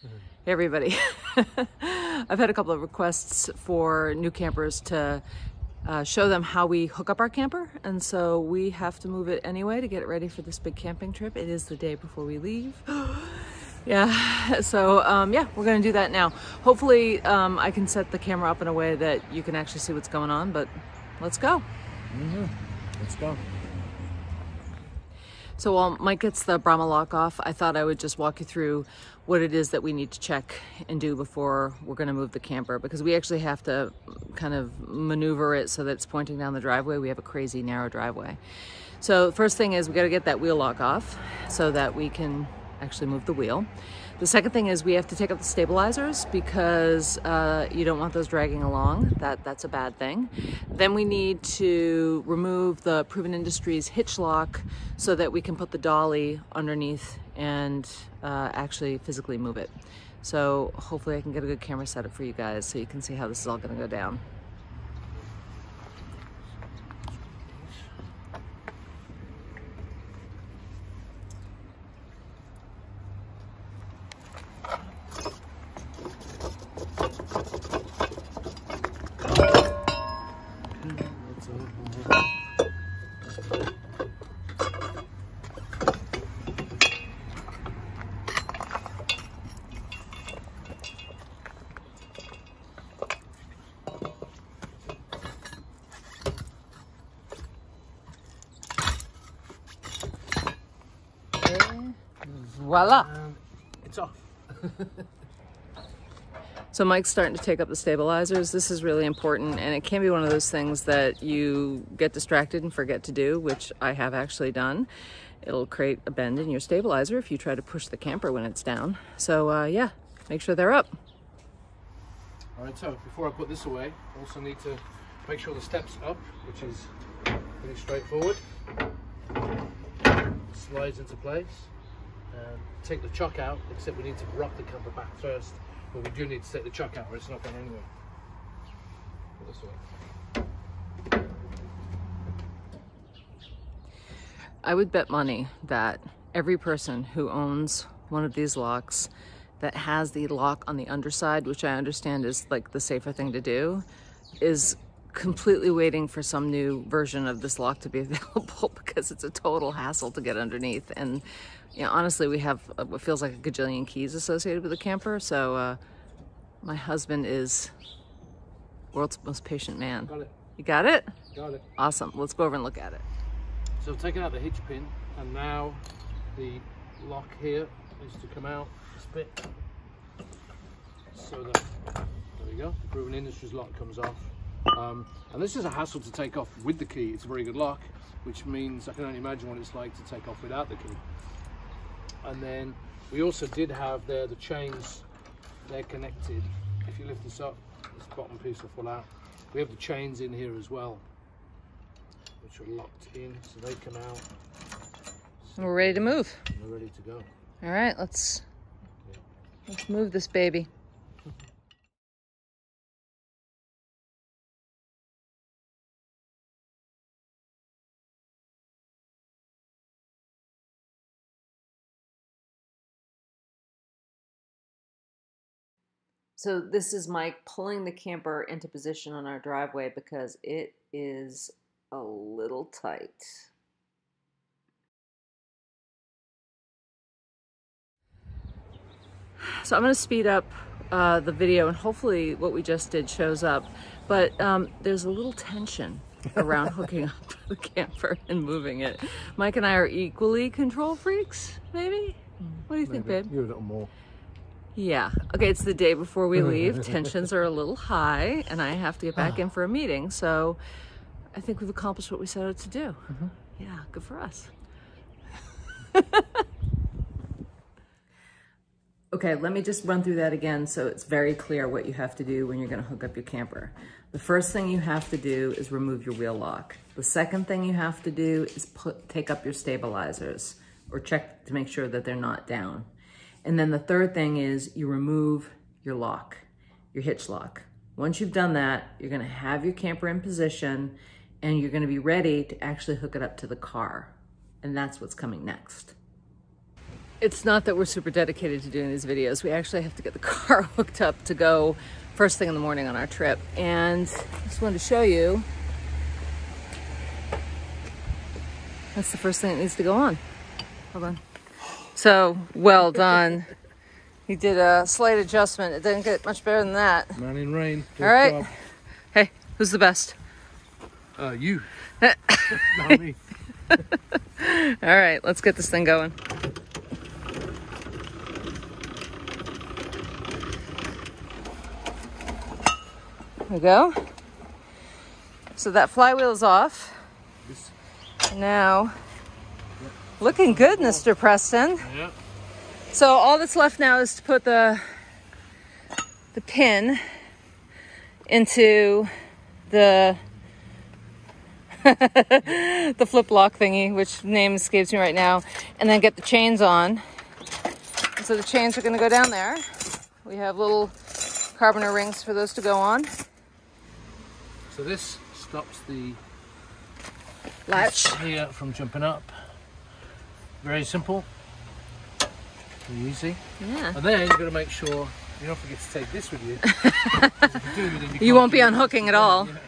Hey everybody. I've had a couple of requests for new campers to uh, show them how we hook up our camper and so we have to move it anyway to get it ready for this big camping trip. It is the day before we leave. yeah, so um, yeah, we're gonna do that now. Hopefully um, I can set the camera up in a way that you can actually see what's going on, but let's go. Mm -hmm. Let's go. So while Mike gets the Brahma lock off, I thought I would just walk you through what it is that we need to check and do before we're going to move the camper because we actually have to kind of maneuver it so that it's pointing down the driveway. We have a crazy narrow driveway. So first thing is we got to get that wheel lock off so that we can actually move the wheel. The second thing is we have to take up the stabilizers because uh, you don't want those dragging along. That, that's a bad thing. Then we need to remove the Proven Industries hitch lock so that we can put the dolly underneath and uh, actually physically move it. So hopefully I can get a good camera setup for you guys so you can see how this is all gonna go down. Voila. Um, it's off. so Mike's starting to take up the stabilizers. This is really important and it can be one of those things that you get distracted and forget to do, which I have actually done. It'll create a bend in your stabilizer if you try to push the camper when it's down. So uh, yeah, make sure they're up. All right, so before I put this away, I also need to make sure the step's up, which is pretty straightforward. Slides into place um, take the chuck out, except we need to rock the camper back first. But we do need to take the chuck out or it's not going anywhere. This way. I would bet money that every person who owns one of these locks that has the lock on the underside, which I understand is like the safer thing to do, is completely waiting for some new version of this lock to be available because it's a total hassle to get underneath. And know, honestly, we have uh, what feels like a gajillion keys associated with the camper. So uh, my husband is world's most patient man. Got it. You got it? Got it. Awesome. Let's go over and look at it. So I've taken out the hitch pin and now the lock here needs to come out this bit. So that, there we go, the Proven Industries lock comes off. Um, and this is a hassle to take off with the key. It's a very good lock, which means I can only imagine what it's like to take off without the key. And then we also did have there the chains, they're connected. If you lift this up, this bottom piece will fall out. We have the chains in here as well, which are locked in, so they come out. So we're ready to move. We're ready to go. All right, let's let's move this baby. So this is Mike pulling the camper into position on our driveway because it is a little tight. So I'm going to speed up uh, the video and hopefully what we just did shows up. But um, there's a little tension around hooking up the camper and moving it. Mike and I are equally control freaks, maybe? What do you maybe. think, babe? You're a little more. Yeah. Okay, it's the day before we leave. Tensions are a little high, and I have to get back in for a meeting. So I think we've accomplished what we set out to do. Mm -hmm. Yeah, good for us. okay, let me just run through that again so it's very clear what you have to do when you're going to hook up your camper. The first thing you have to do is remove your wheel lock. The second thing you have to do is put take up your stabilizers or check to make sure that they're not down. And then the third thing is you remove your lock, your hitch lock. Once you've done that, you're gonna have your camper in position and you're gonna be ready to actually hook it up to the car. And that's what's coming next. it's not that we're super dedicated to doing these videos. We actually have to get the car hooked up to go first thing in the morning on our trip. And I just wanted to show you. That's the first thing that needs to go on. Hold on. So, well done. He did a slight adjustment. It didn't get much better than that. Man in rain. All right. Hey, who's the best? Uh, you. Not me. All right, let's get this thing going. There we go. So that flywheel is off. Now, looking good, Mr. Preston. Yeah. So all that's left now is to put the the pin into the the flip lock thingy, which name escapes me right now, and then get the chains on. And so the chains are going to go down there. We have little carabiner rings for those to go on. So this stops the Latch. here from jumping up. Very simple. Very easy. Yeah. And then you've got to make sure you don't forget to take this with you. you do, then You won't be it. unhooking at all.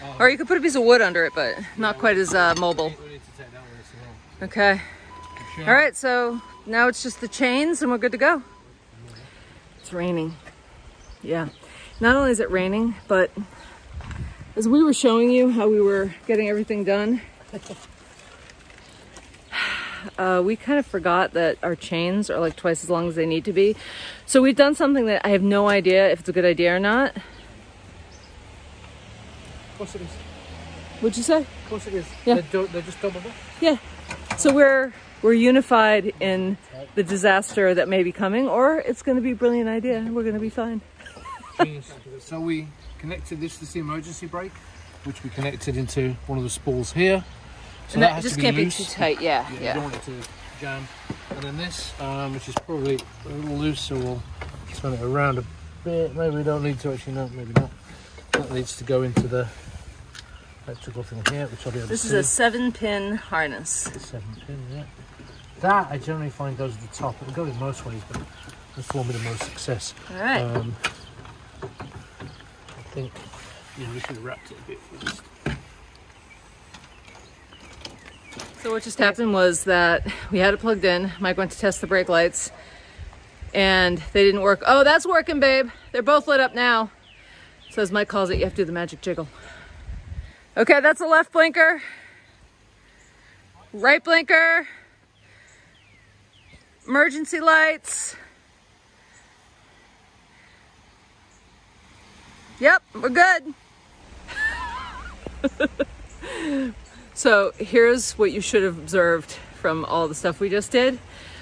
Yeah. Or you could put a piece of wood under it, but not quite as uh, mobile. We need to take that with us as well. Okay. Sure. All right, so now it's just the chains and we're good to go. It's raining. Yeah. Not only is it raining, but as we were showing you how we were getting everything done, uh, we kind of forgot that our chains are like twice as long as they need to be. So we've done something that I have no idea if it's a good idea or not. Of course it is. What'd you say? Of course it is. Yeah. They're, they're just double up. Yeah. So we're we're unified in the disaster that may be coming, or it's going to be a brilliant idea. and We're going to be fine. So we connected this to the emergency brake, which we connected into one of the spools here. So that that just to be can't loose. be too tight. Yeah, Yeah, yeah. Don't want it to jam. And then this, um, which is probably a little loose, so we'll turn it around a bit. Maybe we don't need to actually, no, maybe not. That needs to go into the electrical thing here, which I'll be able to This is see. a seven-pin harness. Seven pin, yeah. That I generally find goes at the top. It goes in most ways, but it's for me the most success. All right. Um, I think yeah, we should have wrapped it a bit first. So what just happened was that we had it plugged in. Mike went to test the brake lights, and they didn't work. Oh, that's working, babe. They're both lit up now. So as Mike calls it, you have to do the magic jiggle. Okay, that's the left blinker. Right blinker. Emergency lights. Yep, we're good. so here's what you should have observed from all the stuff we just did,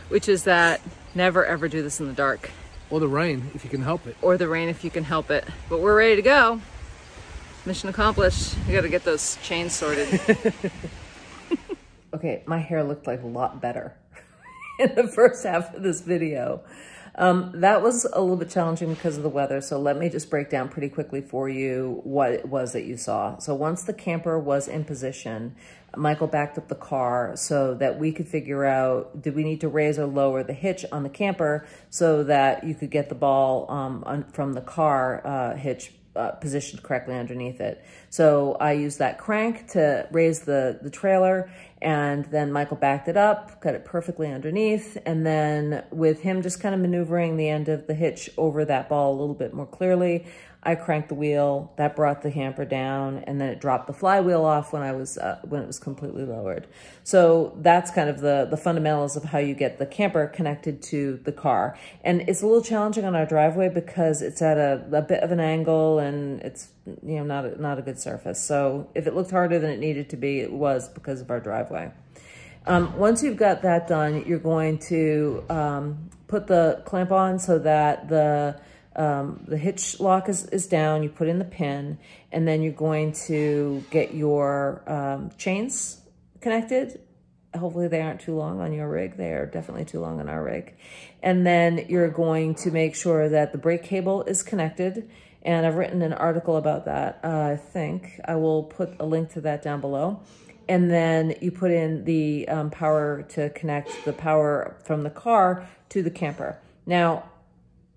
which is that never ever do this in the dark Or the rain, if you can help it. or the rain if you can help it. But we're ready to go. Mission accomplished. We got to get those chains sorted. okay, my hair looked like a lot better in the first half of this video. Um, that was a little bit challenging because of the weather. So let me just break down pretty quickly for you what it was that you saw. So once the camper was in position, Michael backed up the car so that we could figure out, did we need to raise or lower the hitch on the camper so that you could get the ball um, on, from the car uh, hitch uh, positioned correctly underneath it. So I used that crank to raise the, the trailer and then Michael backed it up, got it perfectly underneath. And then with him just kind of maneuvering the end of the hitch over that ball a little bit more clearly, I cranked the wheel, that brought the hamper down, and then it dropped the flywheel off when I was uh, when it was completely lowered. So that's kind of the the fundamentals of how you get the camper connected to the car. And it's a little challenging on our driveway because it's at a, a bit of an angle and it's you know not a, not a good surface. So if it looked harder than it needed to be, it was because of our driveway. Um, once you've got that done, you're going to um, put the clamp on so that the um, the hitch lock is, is down, you put in the pin, and then you're going to get your um, chains connected. Hopefully they aren't too long on your rig. They are definitely too long on our rig. And then you're going to make sure that the brake cable is connected. And I've written an article about that, uh, I think. I will put a link to that down below. and then you put in the um, power to connect the power from the car to the camper. Now,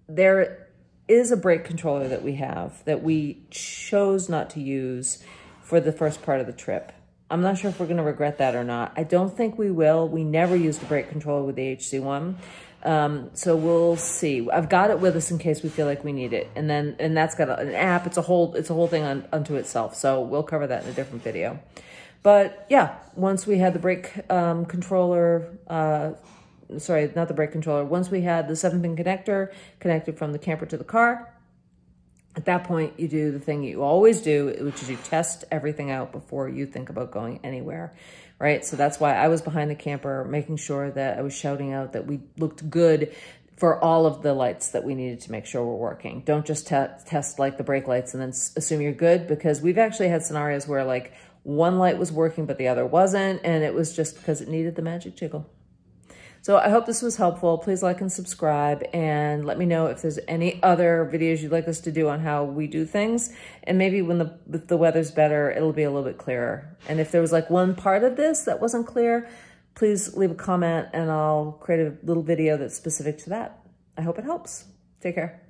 there is a brake controller that we have that we chose not to use for the first part of the trip. I'm not sure if we're going to regret that or not. I don't think we will. We never used a brake controller with the HC1. Um, so we'll see. I've got it with us in case we feel like we need it. And then, and that's got an app. It's a whole, it's a whole thing on, unto itself. So we'll cover that in a different video. But yeah, once we had the brake um, controller, uh, sorry, not the brake controller. Once we had the seven pin connector connected from the camper to the car, at that point, you do the thing you always do, which is you test everything out before you think about going anywhere, right? So that's why I was behind the camper, making sure that I was shouting out that we looked good for all of the lights that we needed to make sure were working. Don't just te test like the brake lights and then assume you're good because we've actually had scenarios where like one light was working but the other wasn't and it was just because it needed the magic jiggle. So I hope this was helpful. Please like and subscribe and let me know if there's any other videos you'd like us to do on how we do things. And maybe when the, the weather's better, it'll be a little bit clearer. And if there was like one part of this that wasn't clear, please leave a comment and I'll create a little video that's specific to that. I hope it helps. Take care.